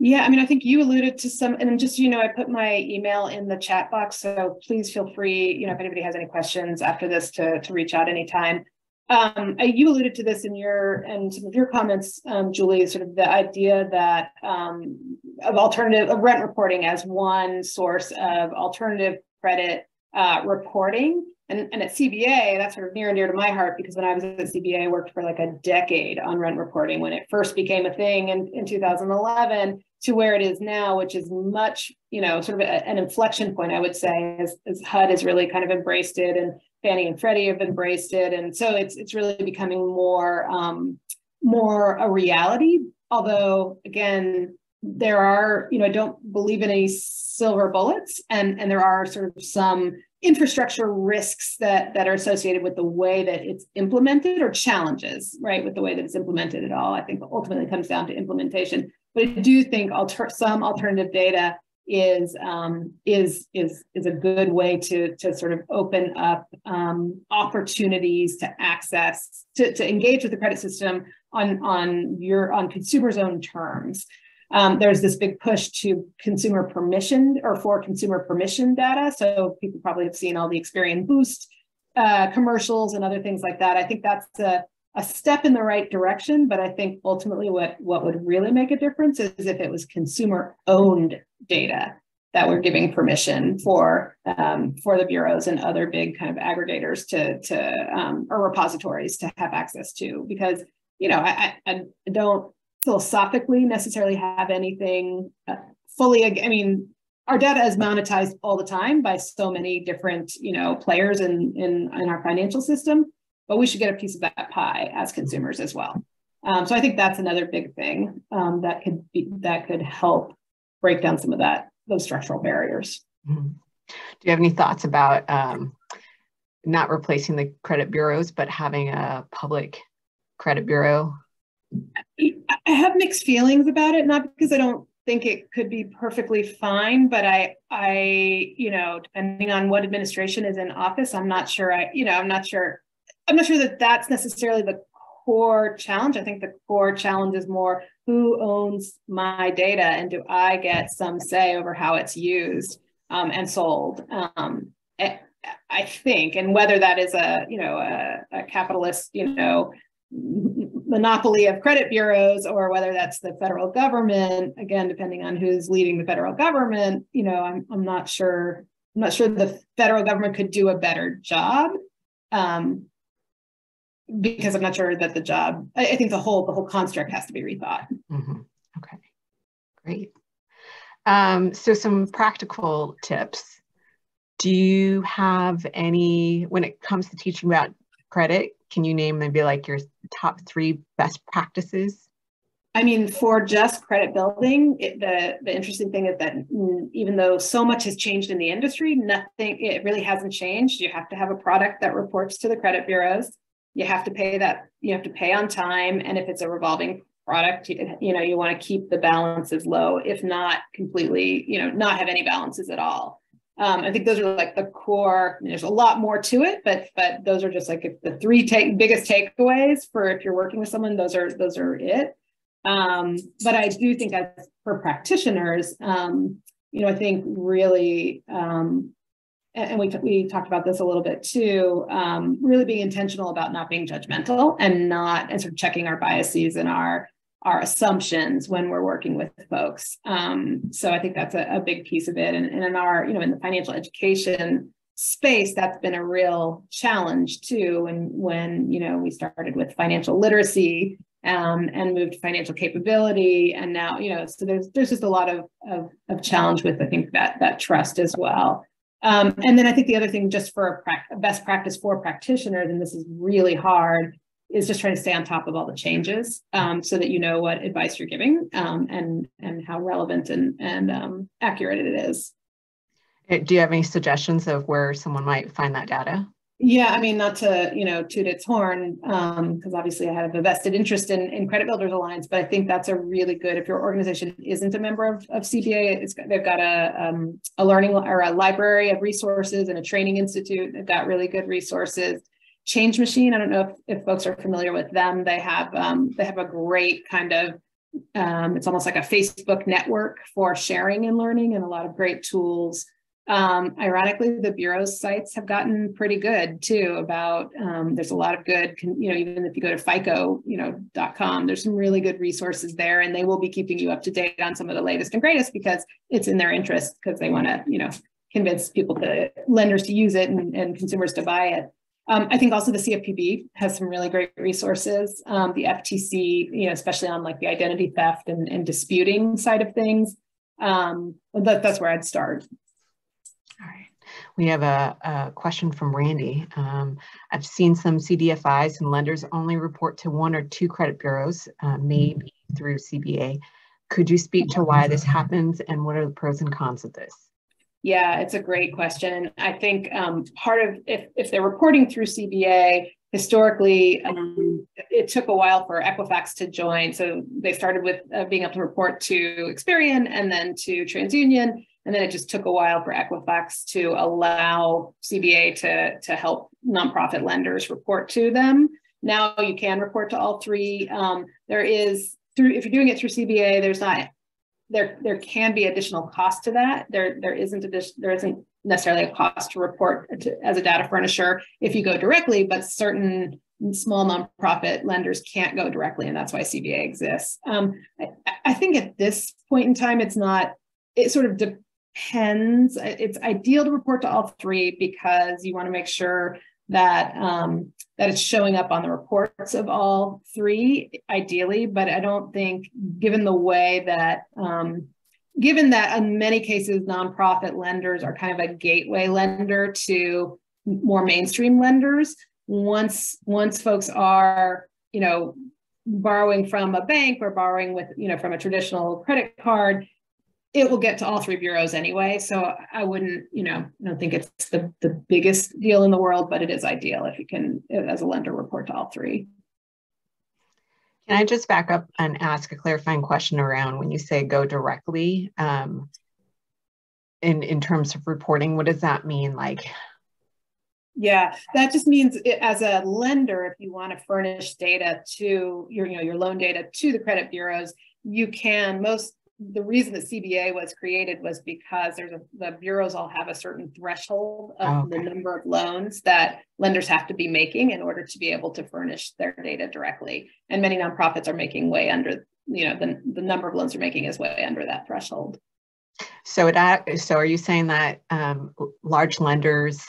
Yeah, I mean, I think you alluded to some, and just, you know, I put my email in the chat box, so please feel free, you know, if anybody has any questions after this to, to reach out anytime. Um, you alluded to this in your and some of your comments, um, Julie, sort of the idea that um, of alternative of rent reporting as one source of alternative credit uh, reporting. And, and at CBA, that's sort of near and dear to my heart because when I was at CBA, I worked for like a decade on rent reporting when it first became a thing in, in 2011 to where it is now, which is much, you know, sort of a, an inflection point, I would say, as, as HUD has really kind of embraced it and Fannie and Freddie have embraced it. And so it's, it's really becoming more, um, more a reality. Although, again, there are, you know, I don't believe in any silver bullets and, and there are sort of some infrastructure risks that that are associated with the way that it's implemented or challenges right with the way that it's implemented at all i think ultimately comes down to implementation but i do think alter some alternative data is um, is is is a good way to to sort of open up um, opportunities to access to, to engage with the credit system on on your on consumers own terms um, there's this big push to consumer permission or for consumer permission data. So people probably have seen all the Experian Boost uh, commercials and other things like that. I think that's a, a step in the right direction, but I think ultimately what, what would really make a difference is if it was consumer owned data that we're giving permission for um, for the bureaus and other big kind of aggregators to to um, or repositories to have access to. Because you know I, I don't philosophically necessarily have anything uh, fully i mean our data is monetized all the time by so many different you know players in in, in our financial system but we should get a piece of that pie as consumers as well um, so i think that's another big thing um, that could be that could help break down some of that those structural barriers mm-hmm. do you have any thoughts about um, not replacing the credit bureaus but having a public credit bureau I have mixed feelings about it, not because I don't think it could be perfectly fine, but I, I, you know, depending on what administration is in office, I'm not sure. I, you know, I'm not sure. I'm not sure that that's necessarily the core challenge. I think the core challenge is more who owns my data and do I get some say over how it's used um, and sold. Um, I think, and whether that is a, you know, a, a capitalist, you know, monopoly of credit bureaus or whether that's the federal government again depending on who's leading the federal government you know i'm, I'm not sure i'm not sure the federal government could do a better job um, because i'm not sure that the job I, think the whole the whole construct has to be rethought mm-hmm. okay great um, so some practical tips do you have any when it comes to teaching about credit can you name maybe like your top three best practices? I mean, for just credit building, it, the the interesting thing is that even though so much has changed in the industry, nothing it really hasn't changed. You have to have a product that reports to the credit bureaus. You have to pay that. You have to pay on time, and if it's a revolving product, you, you know you want to keep the balances low, if not completely, you know, not have any balances at all. Um, I think those are like the core. There's a lot more to it, but but those are just like the three take, biggest takeaways for if you're working with someone. Those are those are it. Um, but I do think as for practitioners, um, you know, I think really, um, and, we we talked about this a little bit too. Um, really being intentional about not being judgmental and not and sort of checking our biases and our our assumptions when we're working with folks. Um, so I think that's a, a, big piece of it. And, and, in our, you know, in the financial education space, that's been a real challenge too. And when, you know, we started with financial literacy um, and moved to financial capability. And now, you know, so there's there's just a lot of, of, of challenge with, I think, that that trust as well. Um, and then I think the other thing, just for a, best practice for practitioners, and this is really hard, is just trying to stay on top of all the changes um, so that you know what advice you're giving um, and and how relevant and and um, accurate it is. Uh, do you have any suggestions of where someone might find that data? Yeah, I mean, not to you know toot its horn, because um, obviously I have a vested interest in, in Credit Builders Alliance, but I think that's a really good. If your organization isn't a member of, of CBA, they've got a um, a learning or a library of resources and a training institute. They've got really good resources. Change Machine. I don't know if, if folks are familiar with them. They have um, they have a great kind of um, it's almost like a Facebook network for sharing and learning, and a lot of great tools um, ironically, the bureau's sites have gotten pretty good too. About um, there's a lot of good, you know, even if you go to FICO, you know, .com, there's some really good resources there, and they will be keeping you up to date on some of the latest and greatest because it's in their interest because they want to, you know, convince people to lenders to use it and, and consumers to buy it. Um, I think also the CFPB has some really great resources. Um, the FTC, you know, especially on like the identity theft and, and disputing side of things. Um, that, that's where I'd start. We have a, a question from Randy. Um, I've seen some CDFIs and lenders only report to one or two credit bureaus, uh, maybe through CBA. Could you speak to why this happens and what are the pros and cons of this? Yeah, it's a great question. I think um, part of if, if they're reporting through CBA, historically, um, it took a while for Equifax to join. So they started with uh, being able to report to Experian and then to TransUnion. And then it just took a while for Equifax to allow CBA to, to help nonprofit lenders report to them. Now you can report to all three. Um, there is through if you're doing it through CBA, there's not there there can be additional cost to that. There there isn't addition, there isn't necessarily a cost to report to, as a data furnisher if you go directly, but certain small nonprofit lenders can't go directly, and that's why CBA exists. Um, I, I, think at this point in time, it's not. It sort of de- depends. It's ideal to report to all three because you want to make sure that um, that it's showing up on the reports of all three, ideally. But I don't think, given the way that, um, given that in many cases nonprofit lenders are kind of a gateway lender to more mainstream lenders. Once once folks are, you know, borrowing from a bank or borrowing with, you know, from a traditional credit card, it will get to all three bureaus anyway. So I wouldn't, you know, I don't think it's the, the biggest deal in the world, but it is ideal if you can, as a lender, report to all three. Can I just back up and ask a clarifying question around when you say go directly um, in, in terms of reporting, what does that mean? Like, yeah, that just means it, as a lender, if you want to furnish data to your, you know, your loan data to the credit bureaus, you can most the reason that CBA was created was because there's a, the bureaus all have a certain threshold of oh, okay. the number of loans that lenders have to be making in order to be able to furnish their data directly. And many nonprofits are making way under, you know, the, the number of loans they're making is way under that threshold. So it, so are you saying that um, large lenders,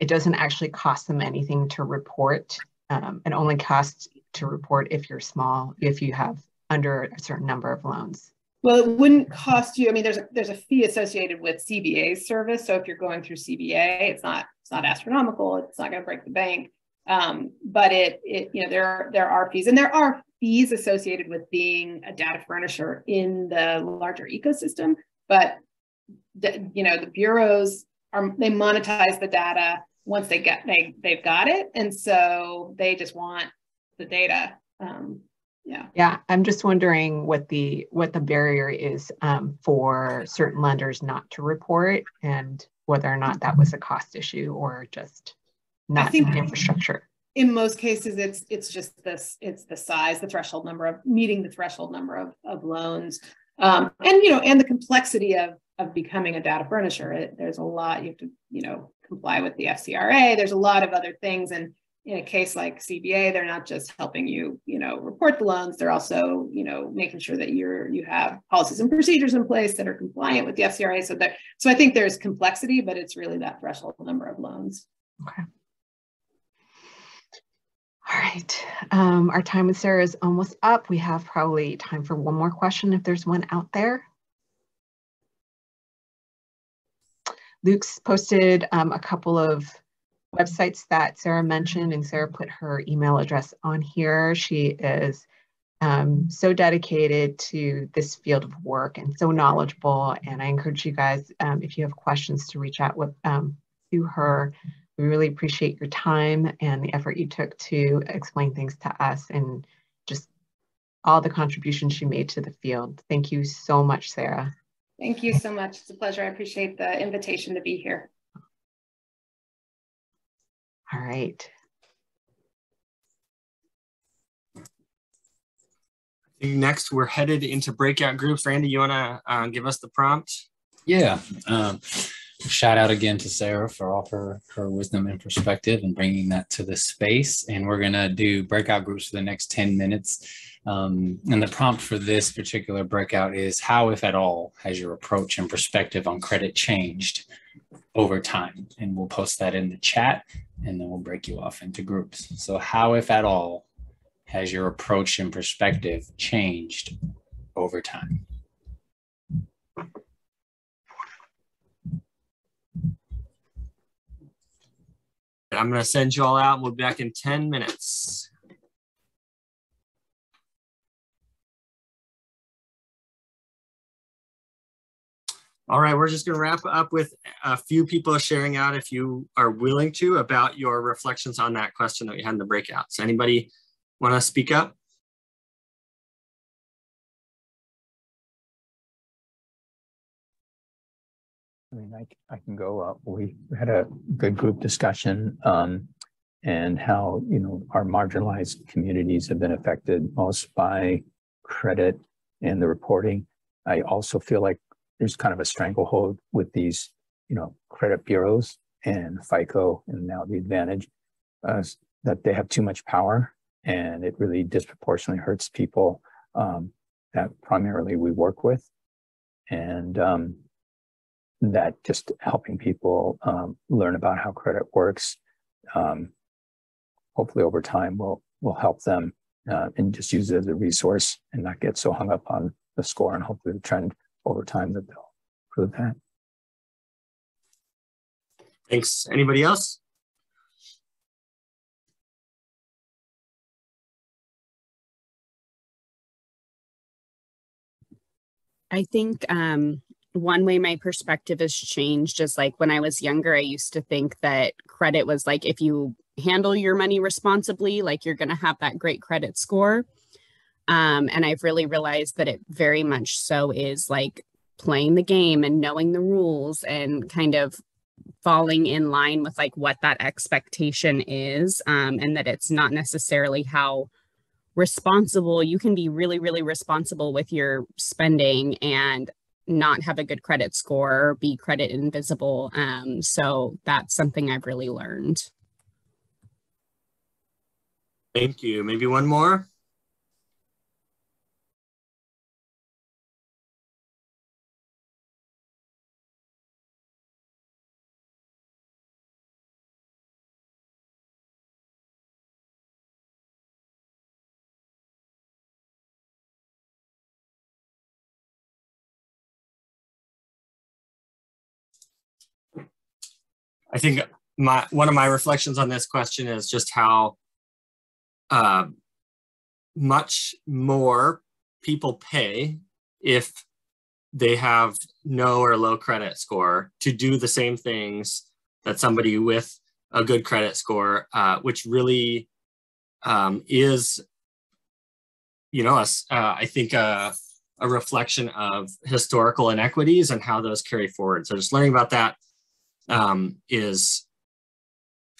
it doesn't actually cost them anything to report? Um, it only costs to report if you're small, if you have under a certain number of loans. Well, it wouldn't cost you. I mean, there's a there's a fee associated with CBA's service. So if you're going through CBA, it's not it's not astronomical. It's not going to break the bank. Um, but it it you know there are there are fees and there are fees associated with being a data furnisher in the larger ecosystem. But the, you know the bureaus are they monetize the data once they get they they've got it, and so they just want the data. Um, yeah. Yeah i'm just wondering what the what the barrier is um, for certain lenders not to report and whether or not that was a cost issue or just not I think infrastructure. in most cases it's it's just this it's the size the threshold number of meeting the threshold number of, of loans. Um, and you know and the complexity of of becoming a data furnisher. It, there's a lot you have to you know comply with the fcra there's a lot of other things. And in a case like CBA, they're not just helping you, you know, report the loans. They're also, you know, making sure that you're you have policies and procedures in place that are compliant with the FCRA. So that so I think there's complexity, but it's really that threshold number of loans. Okay. All right. Um, our time with Sarah is almost up. We have probably time for one more question if there's one out there. Luke's posted um, a couple of websites that Sarah mentioned, and Sarah put her email address on here. She is um, so dedicated to this field of work and so knowledgeable. And I encourage you guys, um, if you have questions, to reach out with um, to her. We really appreciate your time and the effort you took to explain things to us and just all the contributions she made to the field. Thank you so much, Sarah. Thank you so much. It's a pleasure. I appreciate the invitation to be here. All right. Next, we're headed into breakout groups. Randy, you want to uh, give us the prompt? Yeah. Um, shout out again to Sarah for all her, her wisdom and perspective and bringing that to the space. And we're going to do breakout groups for the next 10 minutes. Um, and the prompt for this particular breakout is how, if at all, has your approach and perspective on credit changed over time? And we'll post that in the chat and then we'll break you off into groups. So how, if at all, has your approach and perspective changed over time? I'm going to send you all out. We'll be back in 10 minutes. All right, we're just going to wrap up with a few people sharing out, if you are willing to, about your reflections on that question that we had in the breakouts. Anybody want to speak up? I mean, I, I can go. Uh, we had a good group discussion um, and how, you know, our marginalized communities have been affected most by credit and the reporting. I also feel like there's kind of a stranglehold with these, you know, credit bureaus and FICO and now the advantage uh, that they have too much power and it really disproportionately hurts people um, that primarily we work with. And um, that just helping people um, learn about how credit works, um, hopefully over time will will help them uh, and just use it as a resource and not get so hung up on the score and hopefully the trend over time that they'll improve that. Thanks. Anybody else? I think um, one way my perspective has changed is like when I was younger, I used to think that credit was like if you handle your money responsibly, like you're going to have that great credit score. Um, and I've really realized that it very much so is like playing the game and knowing the rules and kind of falling in line with like what that expectation is um, and that it's not necessarily how responsible you can be really really responsible with your spending and not have a good credit score or be credit invisible. Um, so that's something i've really learned. Thank you. Maybe one more I think my one of my reflections on this question is just how uh, much more people pay if they have no or low credit score to do the same things that somebody with a good credit score, uh, which really um, is, you know, a, uh, I think a, a reflection of historical inequities and how those carry forward. So just learning about that um, is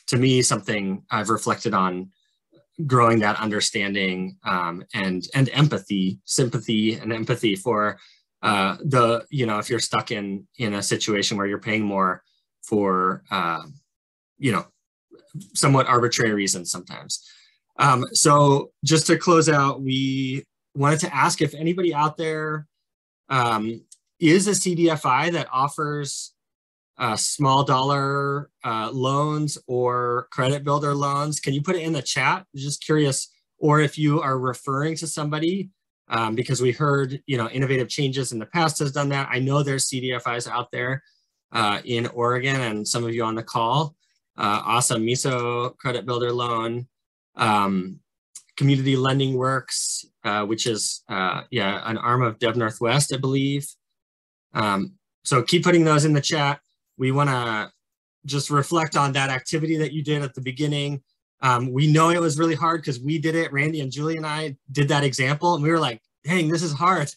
to me something I've reflected on growing that understanding um, and and empathy, sympathy and empathy for uh, the you know if you're stuck in in a situation where you're paying more for uh, you know somewhat arbitrary reasons sometimes. Um, so just to close out, we wanted to ask if anybody out there um, is a CDFI that offers uh, small dollar uh, loans or credit builder loans. Can you put it in the chat? Just curious, or if you are referring to somebody, um, because we heard, you know, Innovative Changes in the past has done that. I know there's CDFIs out there uh, in Oregon and some of you on the call. Uh, awesome, MESO credit builder loan, um, Community Lending Works, uh, which is, uh, yeah, an arm of Dev Northwest, I believe. Um, so keep putting those in the chat. We want to just reflect on that activity that you did at the beginning. Um, we know it was really hard because we did it. Randy and Julie and I did that example, and we were like, dang, this is hard.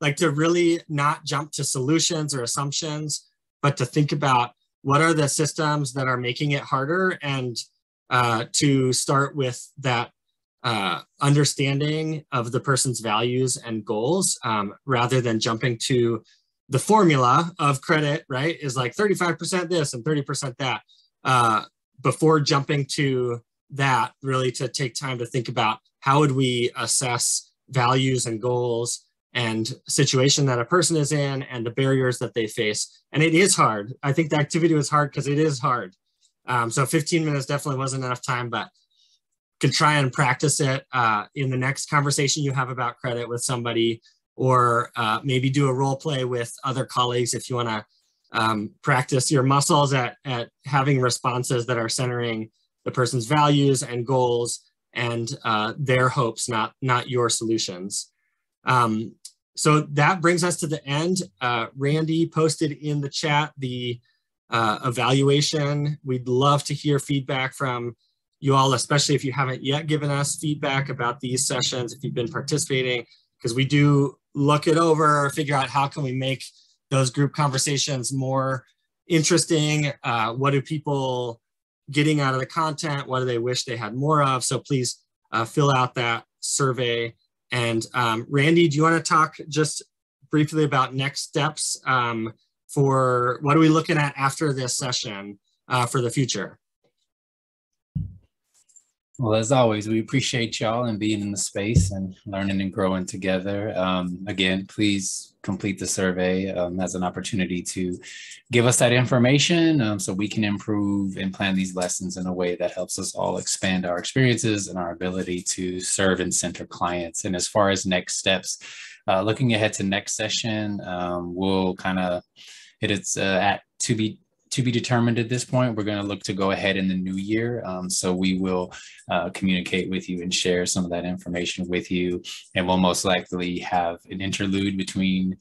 Like to really not jump to solutions or assumptions, but to think about what are the systems that are making it harder and uh, to start with that uh, understanding of the person's values and goals um, rather than jumping to the formula of credit, right, is like 35% this and 30% that. Uh, before jumping to that, really to take time to think about how would we assess values and goals and situation that a person is in and the barriers that they face. And it is hard. I think the activity was hard because it is hard. Um, so 15 minutes definitely wasn't enough time, but could try and practice it uh, in the next conversation you have about credit with somebody or uh, maybe do a role play with other colleagues if you want to um, practice your muscles at, at having responses that are centering the person's values and goals and uh, their hopes, not, not your solutions. Um, so that brings us to the end. Uh, Randy posted in the chat the uh, evaluation. We'd love to hear feedback from you all, especially if you haven't yet given us feedback about these sessions, if you've been participating, because we do look it over, figure out how can we make those group conversations more interesting. Uh, what do people getting out of the content? What do they wish they had more of? So please uh, fill out that survey. And um, Randy, do you want to talk just briefly about next steps um, for what are we looking at after this session uh, for the future? Well, as always, we appreciate y'all and being in the space and learning and growing together. Um, again, please complete the survey um, as an opportunity to give us that information um, so we can improve and plan these lessons in a way that helps us all expand our experiences and our ability to serve and center clients. And as far as next steps, uh, looking ahead to next session, um, we'll kind of it is uh, at to be to be determined at this point. We're going to look to go ahead in the new year. Um, so we will uh, communicate with you and share some of that information with you. And we'll most likely have an interlude between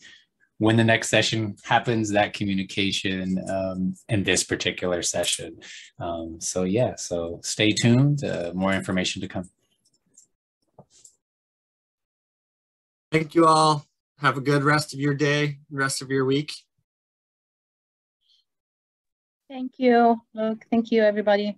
when the next session happens, that communication um, this particular session. Um, so yeah, so stay tuned, uh, more information to come. Thank you all. Have a good rest of your day, rest of your week. Thank you, Luke. Thank you, everybody.